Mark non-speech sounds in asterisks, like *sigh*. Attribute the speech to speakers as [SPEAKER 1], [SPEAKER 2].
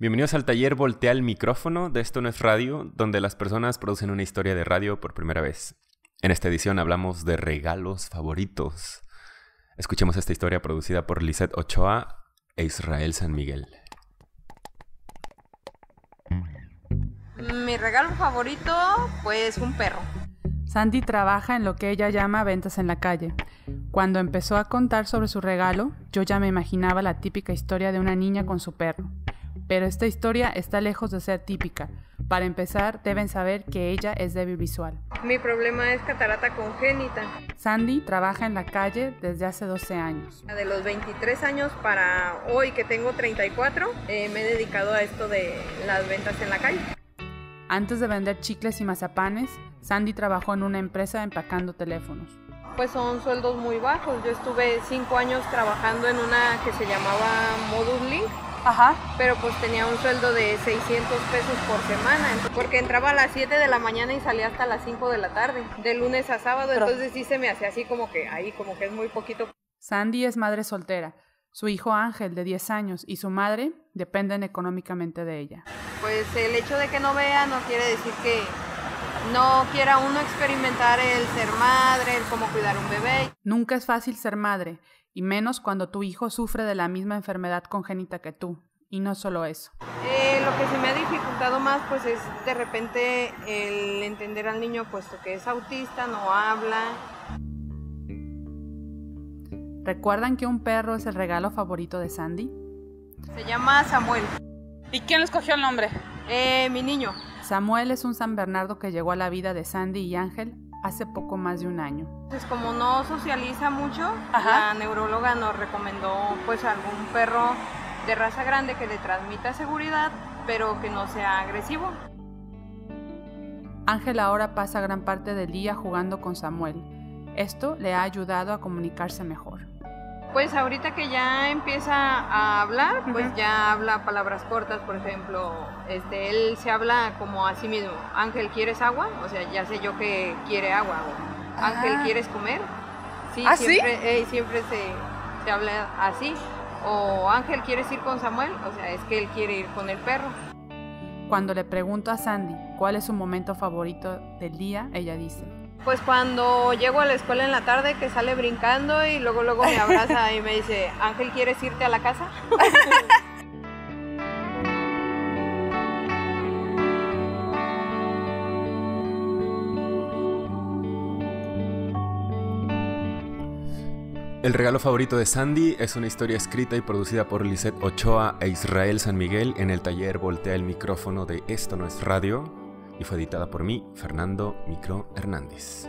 [SPEAKER 1] Bienvenidos al taller Voltea el micrófono de Esto no es radio, donde las personas producen una historia de radio por primera vez. En esta edición hablamos de regalos favoritos. Escuchemos esta historia producida por Lisette Ochoa e Israel San Miguel.
[SPEAKER 2] Mi regalo favorito, pues un perro.
[SPEAKER 3] Sandy trabaja en lo que ella llama ventas en la calle. Cuando empezó a contar sobre su regalo, yo ya me imaginaba la típica historia de una niña con su perro. Pero esta historia está lejos de ser típica. Para empezar, deben saber que ella es débil visual.
[SPEAKER 2] Mi problema es catarata congénita.
[SPEAKER 3] Sandy trabaja en la calle desde hace 12 años.
[SPEAKER 2] De los 23 años para hoy que tengo 34, eh, me he dedicado a esto de las ventas en la calle.
[SPEAKER 3] Antes de vender chicles y mazapanes, Sandy trabajó en una empresa empacando teléfonos.
[SPEAKER 2] Pues son sueldos muy bajos. Yo estuve 5 años trabajando en una que se llamaba Modus Link
[SPEAKER 3] Ajá.
[SPEAKER 2] pero pues tenía un sueldo de 600 pesos por semana, porque entraba a las 7 de la mañana y salía hasta las 5 de la tarde, de lunes a sábado,
[SPEAKER 3] Pero-
[SPEAKER 2] entonces sí se me hacía así como que ahí, como que es muy poquito.
[SPEAKER 3] Sandy es madre soltera. Su hijo Ángel, de 10 años, y su madre dependen económicamente de ella.
[SPEAKER 2] Pues el hecho de que no vea no quiere decir que no quiera uno experimentar el ser madre, el cómo cuidar un bebé.
[SPEAKER 3] Nunca es fácil ser madre, y menos cuando tu hijo sufre de la misma enfermedad congénita que tú. Y no solo eso.
[SPEAKER 2] Eh, lo que se me ha dificultado más pues es de repente el entender al niño puesto que es autista, no habla,
[SPEAKER 3] ¿Recuerdan que un perro es el regalo favorito de Sandy?
[SPEAKER 2] se llama Samuel,
[SPEAKER 4] ¿Y quién le escogió el nombre?
[SPEAKER 2] eh, mi niño.
[SPEAKER 3] Samuel es un San Bernardo que llegó a la vida de Sandy y Ángel hace poco más de un año.
[SPEAKER 2] Entonces, como no socializa mucho,
[SPEAKER 4] Ajá.
[SPEAKER 2] la neuróloga nos recomendó pues algún perro de raza grande que le transmita seguridad, pero que no sea agresivo.
[SPEAKER 3] Ángel ahora pasa gran parte del día jugando con Samuel. Esto le ha ayudado a comunicarse mejor.
[SPEAKER 2] Pues ahorita que ya empieza a hablar, pues ya habla palabras cortas, por ejemplo, este, él se habla como a sí mismo. Ángel, ¿quieres agua? O sea, ya sé yo que quiere agua. O, Ángel,
[SPEAKER 4] Ah.
[SPEAKER 2] ¿quieres comer? Sí,
[SPEAKER 4] ¿Ah, sí?
[SPEAKER 2] siempre, eh, siempre se, se habla así. O Ángel, ¿quieres ir con Samuel? O sea, es que él quiere ir con el perro.
[SPEAKER 3] Cuando le pregunto a Sandy cuál es su momento favorito del día, ella dice,
[SPEAKER 2] Pues cuando llego a la escuela en la tarde, que sale brincando y luego luego me abraza y me dice, Ángel, ¿quieres irte a la casa? *laughs*
[SPEAKER 1] El regalo favorito de Sandy es una historia escrita y producida por Lisette Ochoa e Israel San Miguel en el taller Voltea el micrófono de Esto no es radio y fue editada por mí, Fernando Micro Hernández.